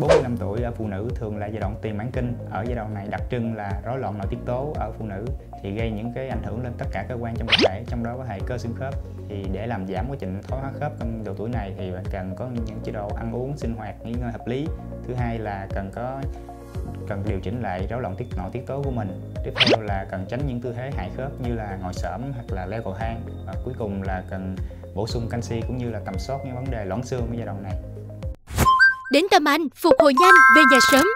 45 tuổi ở phụ nữ thường là giai đoạn tiền mãn kinh. Ở giai đoạn này đặc trưng là rối loạn nội tiết tố ở phụ nữ thì gây những cái ảnh hưởng lên tất cả cơ quan trong cơ thể, trong đó có hệ cơ xương khớp. Thì để làm giảm quá trình thoái hóa khớp trong độ tuổi này thì bạn cần có những chế độ ăn uống sinh hoạt nghỉ ngơi hợp lý. Thứ hai là cần có, cần điều chỉnh lại rối loạn tiết, nội tiết tố của mình. Tiếp theo là cần tránh những tư thế hại khớp như là ngồi xổm hoặc là leo cầu thang. Và cuối cùng là cần bổ sung canxi cũng như là tầm soát những vấn đề loãng xương ở giai đoạn này. Đến Tâm Anh, phục hồi nhanh về nhà sớm.